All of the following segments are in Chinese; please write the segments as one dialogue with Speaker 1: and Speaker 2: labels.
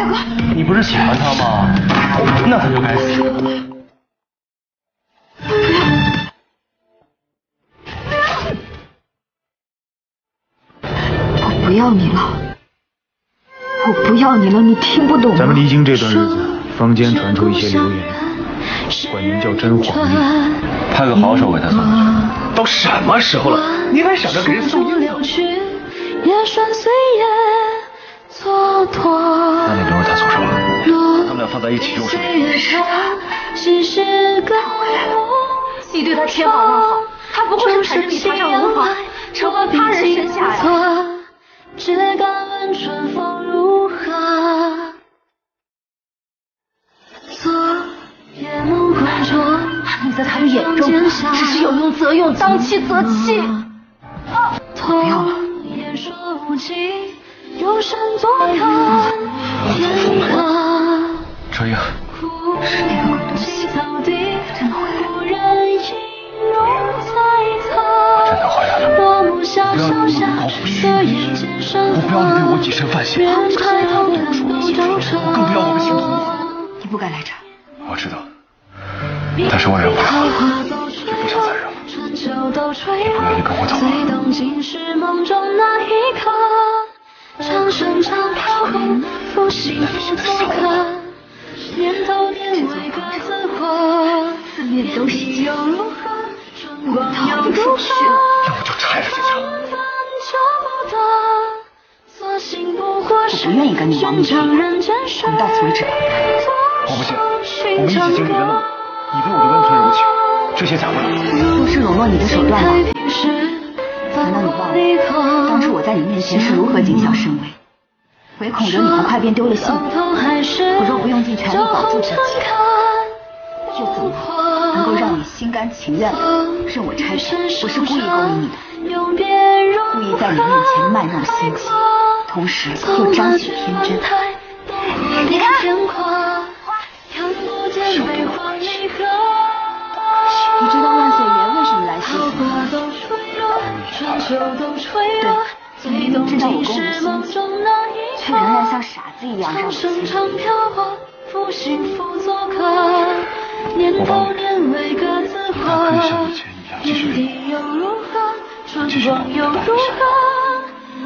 Speaker 1: 表哥，
Speaker 2: 你不是喜欢他吗？那他就该死。
Speaker 1: 我不要你了，我不要你了，你听不懂吗？
Speaker 3: 咱们离京这段日子，坊间传出一些流言，管您叫真皇帝，
Speaker 2: 派个好手给他送过去。都什么时候了，你还想着给人送衣服？那你留着他做什么？他们俩放在一起用是不是？
Speaker 1: 你对他千好万好，他不过是踩着你踏上龙华，成了他人身下呀。只敢问春风如何？你在他的眼中只是有用则用，当弃则弃。不要了。
Speaker 2: 车英，
Speaker 1: 是那个鬼东西，真的回来了。
Speaker 2: 真的回来了。不要你。对我口不虚我不要你对我以身犯险。可是你。对我说的清楚，更不要我们形同陌路。
Speaker 1: 你不该来这儿。
Speaker 2: 我知道，但是我忍不了了，也不想再忍了。你。不愿意跟我走
Speaker 1: 吗？长生长漂浮，浮心是错客。念头念念，最
Speaker 2: 自此。
Speaker 4: 思念东西，又
Speaker 1: 如何？春光又如何，
Speaker 2: 要不就拆了这
Speaker 1: 场。凡尘不得，所幸不过是你。你到此为止吧，
Speaker 2: 我不信。我们一起经历的路，你对我的温存柔情，这些假不了。
Speaker 1: 若是笼络你的手段，难道你忘了？我在你面前是如何谨小慎微？唯恐惹你不快便丢了性命。我若不用尽全力保住自己，又怎么能够让你心甘情愿的任我差遣？我是故意勾引你的，故意在你面前卖弄心机，同时又彰显天真。你看，你知道万岁爷为什么来西府吗？道我勾你心计，却仍然像傻子一样让我心疼。
Speaker 2: 我帮你，他可以像以前一样继续爱我，继续把我的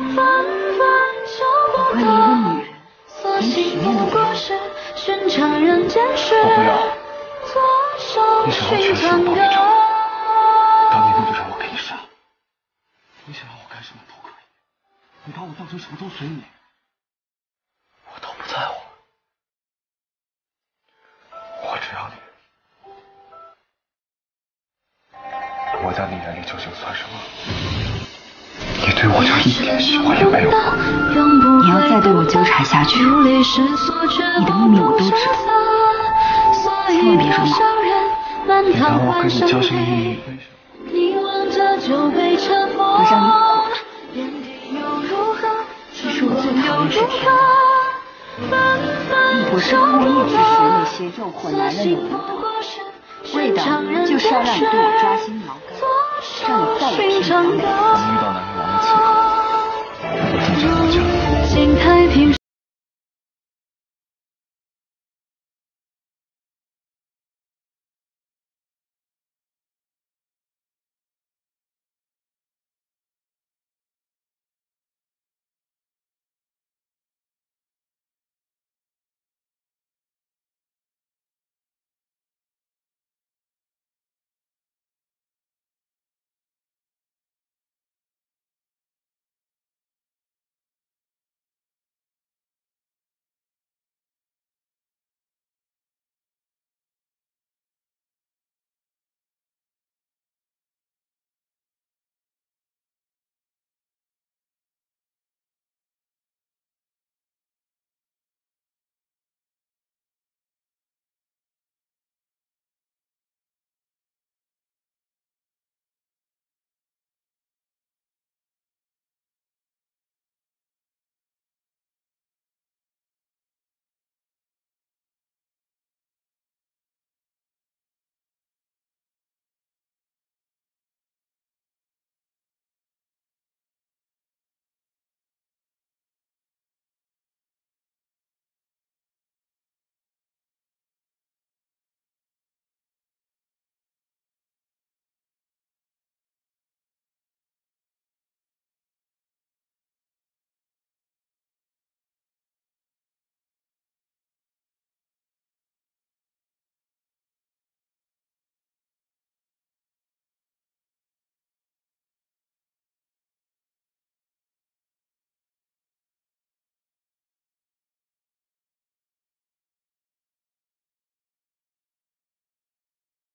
Speaker 2: 大人想
Speaker 1: 我为了一个女人，连体面都不要。
Speaker 2: 我不要。你想要全是我帮你找，当年那就让我给你杀。你想让我干什么都可以，你把我当成什么都随你，我都不在乎。我只要你。我在你眼里究竟算什么？你对我就一点喜欢也没有过。
Speaker 1: 你要再对我纠缠下去，你的秘密我都知道，千万别说谎。
Speaker 2: 你当我跟你交心翼翼，
Speaker 1: 我让你我最讨厌是故意去学那些诱惑男人的舞蹈，为的就是要让你对我抓心挠肝，让你再也听不到那个。